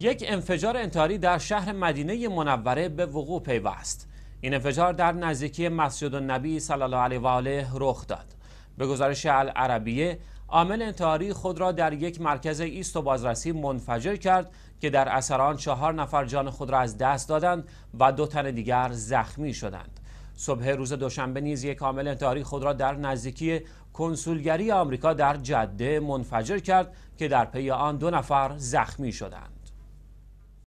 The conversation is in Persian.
یک انفجار انتحاری در شهر مدینه منوره به وقوع پیوست. این انفجار در نزدیکی مسجد النبی صلی الله علیه و آله رخ داد. به گزارش العربیه عامل انتحاری خود را در یک مرکز ایست و بازرسی منفجر کرد که در اثر آن چهار نفر جان خود را از دست دادند و دو تن دیگر زخمی شدند. صبح روز دوشنبه نیز یک عامل انتحاری خود را در نزدیکی کنسولگری آمریکا در جده منفجر کرد که در پی آن دو نفر زخمی شدند.